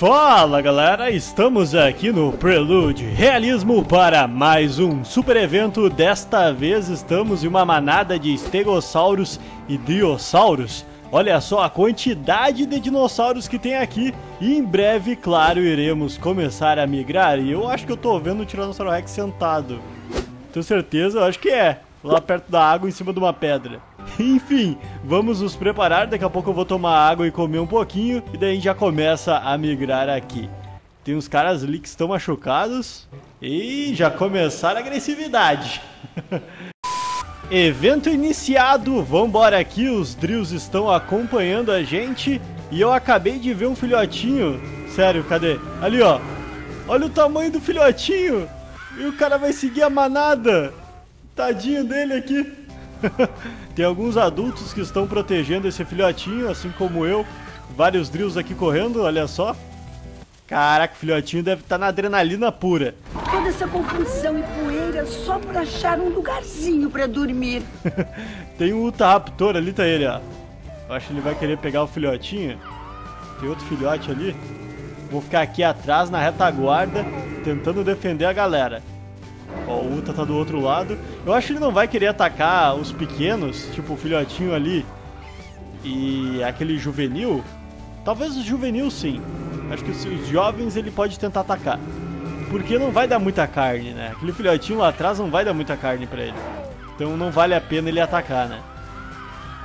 Fala galera, estamos aqui no Prelude Realismo para mais um super evento. Desta vez estamos em uma manada de estegossauros e diossauros. Olha só a quantidade de dinossauros que tem aqui e em breve, claro, iremos começar a migrar. E eu acho que eu tô vendo o Tiranossauro Rex sentado. Tenho certeza, eu acho que é. Lá perto da água, em cima de uma pedra. Enfim, vamos nos preparar. Daqui a pouco eu vou tomar água e comer um pouquinho. E daí a gente já começa a migrar aqui. Tem uns caras ali que estão machucados. E já começaram a agressividade. Evento iniciado, vambora aqui, os drills estão acompanhando a gente e eu acabei de ver um filhotinho. Sério, cadê? Ali, ó. Olha o tamanho do filhotinho. E o cara vai seguir a manada. Tadinho dele aqui. Tem alguns adultos que estão protegendo esse filhotinho, assim como eu. Vários drills aqui correndo, olha só. Caraca, o filhotinho deve estar tá na adrenalina pura. Toda essa confusão e poeira só para achar um lugarzinho para dormir. Tem um Uta Raptor ali, tá ele, ó. Eu acho que ele vai querer pegar o filhotinho. Tem outro filhote ali. Vou ficar aqui atrás na retaguarda, tentando defender a galera. Ó, o Uta tá do outro lado. Eu acho que ele não vai querer atacar os pequenos, tipo o filhotinho ali e aquele juvenil. Talvez o juvenil sim. Acho que os jovens ele pode tentar atacar. Porque não vai dar muita carne, né? Aquele filhotinho lá atrás não vai dar muita carne pra ele. Então não vale a pena ele atacar, né?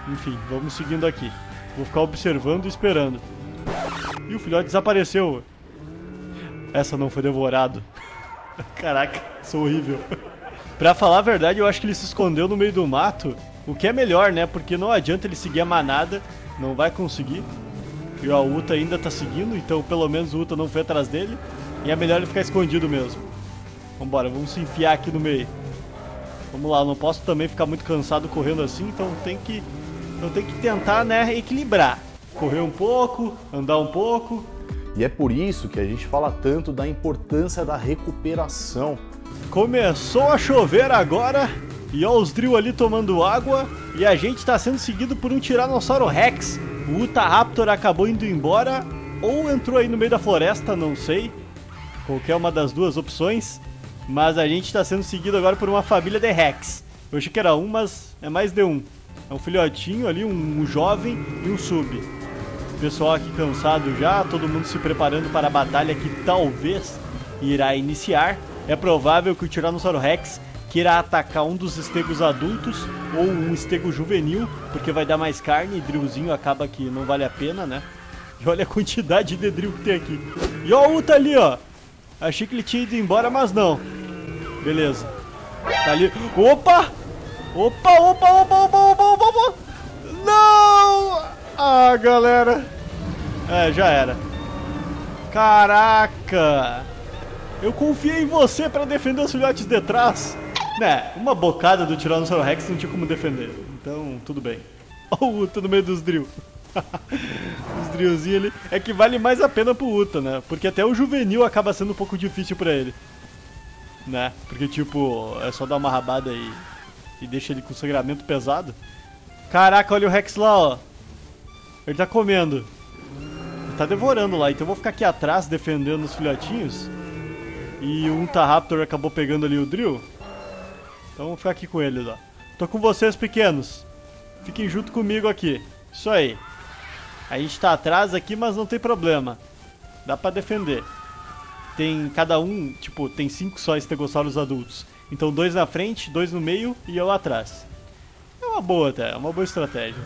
Enfim, vamos seguindo aqui. Vou ficar observando e esperando. E o filhote desapareceu. Essa não foi devorado. Caraca, sou horrível. pra falar a verdade, eu acho que ele se escondeu no meio do mato. O que é melhor, né? Porque não adianta ele seguir a manada. Não vai conseguir. E o Uta ainda tá seguindo, então pelo menos o Uta não foi atrás dele. E é melhor ele ficar escondido mesmo. Vambora, vamos se enfiar aqui no meio. Vamos lá, não posso também ficar muito cansado correndo assim, então tem que, então tem que tentar, né, equilibrar. Correr um pouco, andar um pouco. E é por isso que a gente fala tanto da importância da recuperação. Começou a chover agora, e ó os drill ali tomando água, e a gente está sendo seguido por um Tiranossauro Rex. O Uta Raptor acabou indo embora, ou entrou aí no meio da floresta, não sei. Qualquer uma das duas opções. Mas a gente está sendo seguido agora por uma família de Rex. Eu achei que era um, mas é mais de um. É um filhotinho ali, um, um jovem e um sub. Pessoal aqui cansado já, todo mundo se preparando para a batalha que talvez irá iniciar. É provável que o Tiranossauro Rex queira atacar um dos estegos adultos ou um estego juvenil, porque vai dar mais carne e drillzinho acaba que não vale a pena, né? E olha a quantidade de drill que tem aqui. E ó o Uta ali, ó. Achei que ele tinha ido embora, mas não. Beleza. Tá ali. Opa! Opa, opa, opa, opa, opa, opa, opa! Não! Ah, galera. É, já era. Caraca! Eu confiei em você para defender os filhotes de trás. Né, uma bocada do Tiranossauro Rex não tinha como defender. Então, tudo bem. Ó o Uta no meio dos drill. Os drillzinhos ali. É que vale mais a pena pro Uta, né? Porque até o juvenil acaba sendo um pouco difícil pra ele. Né? Porque, tipo, é só dar uma rabada e, e deixa ele com sangramento pesado. Caraca, olha o Rex lá, ó. Ele tá comendo. Ele tá devorando lá. Então eu vou ficar aqui atrás defendendo os filhotinhos. E o Unta Raptor acabou pegando ali o drill. Então vou ficar aqui com eles, ó. Tô com vocês, pequenos. Fiquem junto comigo aqui. Isso aí. A gente tá atrás aqui, mas não tem problema. Dá pra defender. Tem cada um, tipo, tem cinco só estegossauros adultos. Então dois na frente, dois no meio e eu atrás. É uma boa até, é uma boa estratégia.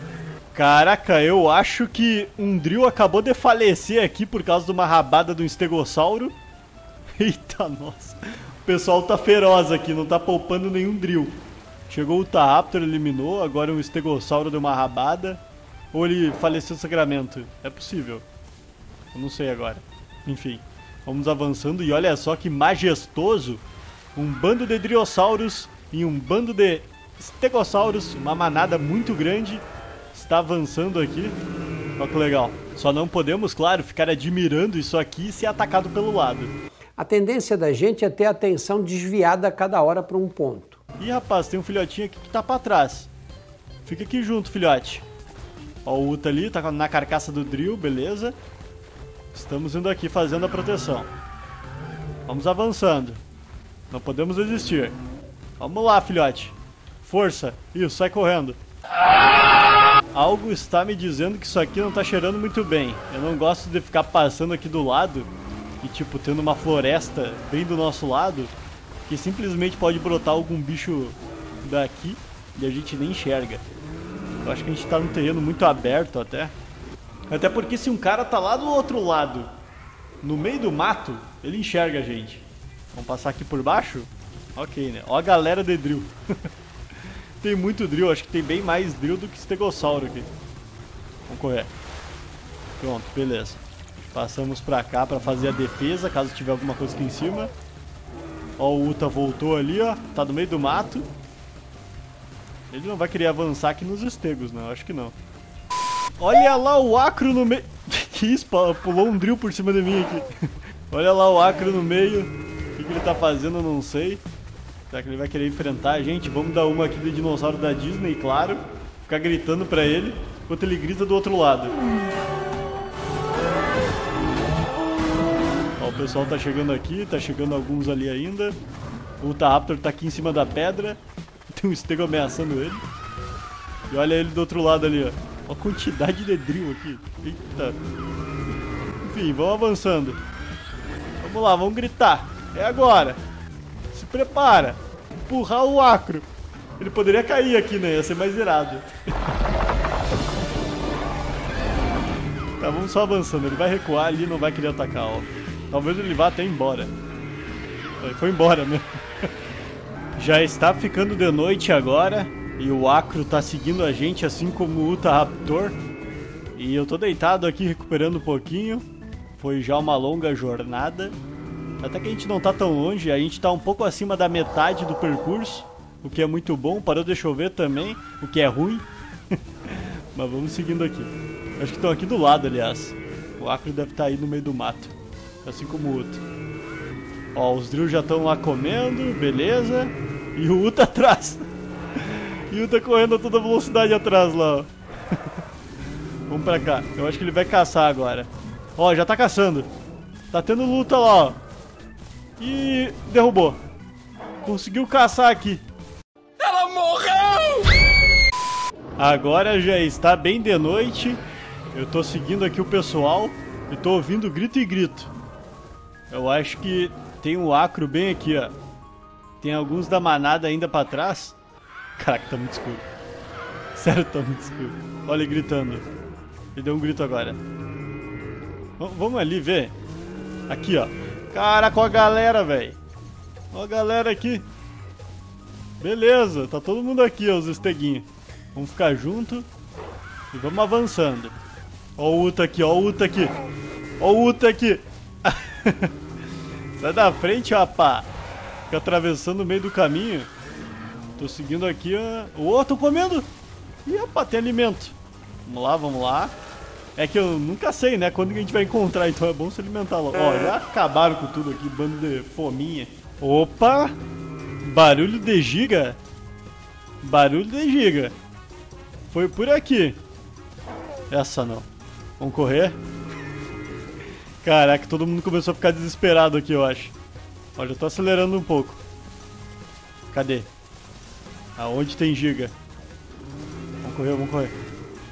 Caraca, eu acho que um drill acabou de falecer aqui por causa de uma rabada do estegossauro. Eita, nossa pessoal tá feroz aqui, não tá poupando nenhum drill. Chegou o Taraptor, eliminou, agora o Estegossauro deu uma rabada. Ou ele faleceu sangramento. É possível. Eu não sei agora. Enfim, vamos avançando e olha só que majestoso. Um bando de Driossauros e um bando de Stegossauros, uma manada muito grande, está avançando aqui. Olha que legal. Só não podemos, claro, ficar admirando isso aqui e ser atacado pelo lado. A tendência da gente é ter a atenção desviada a cada hora para um ponto. Ih, rapaz, tem um filhotinho aqui que tá para trás. Fica aqui junto, filhote. Ó, o Uta ali, tá na carcaça do drill, beleza. Estamos indo aqui fazendo a proteção. Vamos avançando. Não podemos desistir. Vamos lá, filhote. Força. Isso, sai correndo. Algo está me dizendo que isso aqui não tá cheirando muito bem. Eu não gosto de ficar passando aqui do lado e, tipo, tendo uma floresta bem do nosso lado que simplesmente pode brotar algum bicho daqui e a gente nem enxerga. Eu acho que a gente tá num terreno muito aberto até. Até porque se um cara tá lá do outro lado, no meio do mato, ele enxerga a gente. Vamos passar aqui por baixo? Ok, né? Ó a galera de drill. tem muito drill, acho que tem bem mais drill do que estegossauro aqui. Vamos correr. Pronto, beleza. Passamos pra cá pra fazer a defesa, caso tiver alguma coisa aqui em cima. Ó, o Uta voltou ali, ó. Tá no meio do mato. Ele não vai querer avançar aqui nos estegos, não. Acho que não. Olha lá o acro no meio. que isso? Pulou um drill por cima de mim aqui. Olha lá o acro no meio. O que, que ele tá fazendo, eu não sei. Será que ele vai querer enfrentar a gente? Vamos dar uma aqui do dinossauro da Disney, claro. Ficar gritando pra ele, enquanto ele grita do outro lado. Pessoal tá chegando aqui, tá chegando alguns ali ainda. O Ultra Raptor tá aqui em cima da pedra. Tem um estego ameaçando ele. E olha ele do outro lado ali, ó. Olha a quantidade de drill aqui. Eita. Enfim, vamos avançando. Vamos lá, vamos gritar. É agora. Se prepara. Empurrar o acro. Ele poderia cair aqui, né? Ia ser mais irado. tá, vamos só avançando. Ele vai recuar ali não vai querer atacar, ó. Talvez ele vá até embora. Ele foi embora mesmo. Já está ficando de noite agora. E o Acro tá seguindo a gente, assim como o Uta Raptor. E eu tô deitado aqui recuperando um pouquinho. Foi já uma longa jornada. Até que a gente não tá tão longe, a gente tá um pouco acima da metade do percurso. O que é muito bom, parou de chover também, o que é ruim. Mas vamos seguindo aqui. Acho que estão aqui do lado, aliás. O Acro deve estar tá aí no meio do mato. Assim como o Uta. Ó, os Drill já estão lá comendo, beleza. E o Uta atrás. E o tá correndo a toda velocidade atrás lá, ó. Vamos pra cá. Eu acho que ele vai caçar agora. Ó, já tá caçando. Tá tendo luta lá, ó. E derrubou. Conseguiu caçar aqui. Ela morreu! Agora já está bem de noite. Eu tô seguindo aqui o pessoal. E tô ouvindo grito e grito. Eu acho que tem um acro bem aqui, ó. Tem alguns da manada ainda pra trás. Caraca, tá muito escuro. Sério, tá muito escuro. Olha ele gritando. Ele deu um grito agora. V vamos ali ver. Aqui, ó. Caraca, ó a galera, velho. Ó a galera aqui. Beleza, tá todo mundo aqui, ó, os esteguinhos. Vamos ficar junto. E vamos avançando. Ó o Uta aqui, ó o Uta aqui. Ó o Uta aqui. Sai da frente, rapá. Fica atravessando o meio do caminho. Tô seguindo aqui, ó. Ô, oh, tô comendo! Ih, opa, tem alimento. Vamos lá, vamos lá. É que eu nunca sei, né? Quando a gente vai encontrar, então é bom se alimentar logo. Ó, já acabaram com tudo aqui, bando de fominha. Opa! Barulho de giga. Barulho de giga. Foi por aqui. Essa não. Vamos correr. Caraca, todo mundo começou a ficar desesperado aqui, eu acho. Olha, eu tô acelerando um pouco. Cadê? Aonde tem giga? Vamos correr, vamos correr.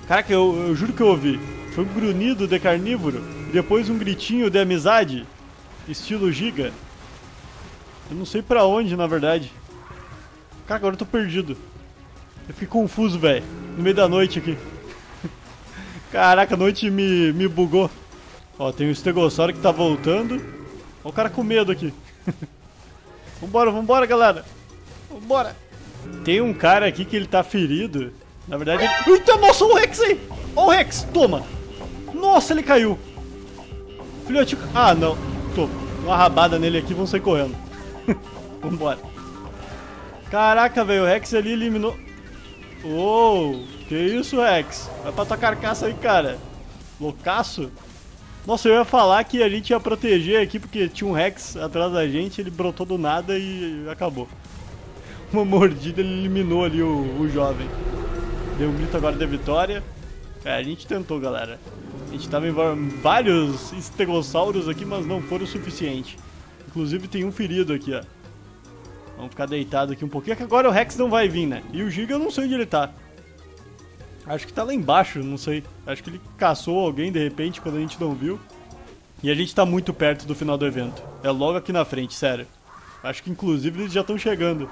Caraca, eu, eu juro que eu ouvi. Foi um grunhido de carnívoro. Depois um gritinho de amizade. Estilo giga. Eu não sei pra onde, na verdade. Cara, agora eu tô perdido. Eu fiquei confuso, velho. No meio da noite aqui. Caraca, a noite me, me bugou. Ó, tem o estegossauro que tá voltando. Ó o cara com medo aqui. vambora, vambora, galera. Vambora. Tem um cara aqui que ele tá ferido. Na verdade, ele... Eita, nossa, o Rex aí! Ó o Rex, toma! Nossa, ele caiu! Filhote... Ah, não. Tô. Uma rabada nele aqui, vamos sair correndo. Vambora. Caraca, velho, o Rex ali eliminou... Uou! Que isso, Rex? Vai pra tua carcaça aí, cara. Loucaço? Nossa, eu ia falar que a gente ia proteger aqui porque tinha um Rex atrás da gente, ele brotou do nada e acabou uma mordida, ele eliminou ali o, o jovem. Deu um grito agora da vitória. É, a gente tentou, galera. A gente tava em vários estegossauros aqui, mas não foram o suficiente. Inclusive tem um ferido aqui, ó. Vamos ficar deitado aqui um pouquinho, que agora o Rex não vai vir, né? E o Giga eu não sei onde ele tá. Acho que tá lá embaixo, não sei. Acho que ele caçou alguém de repente quando a gente não viu. E a gente tá muito perto do final do evento. É logo aqui na frente, sério. Acho que inclusive eles já estão chegando.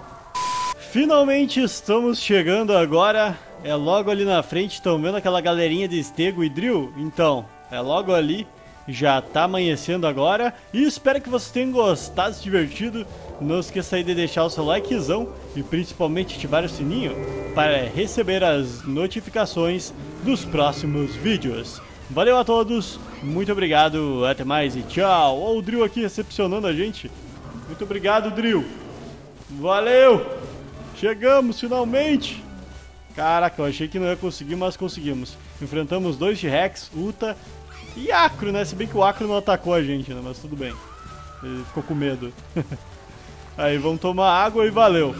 Finalmente estamos chegando agora. É logo ali na frente, estão vendo aquela galerinha de Estego e Drill? Então, é logo ali. Já tá amanhecendo agora. E espero que vocês tenham gostado, se divertido. Não esqueça aí de deixar o seu likezão e principalmente ativar o sininho para receber as notificações dos próximos vídeos. Valeu a todos, muito obrigado, até mais e tchau. Ó, o Drill aqui recepcionando a gente. Muito obrigado, Drill. Valeu! Chegamos finalmente! Caraca, eu achei que não ia conseguir, mas conseguimos. Enfrentamos dois T-Rex, Uta e Acro, né? Se bem que o Acro não atacou a gente, né? Mas tudo bem. Ele ficou com medo. Aí, vamos tomar água e valeu.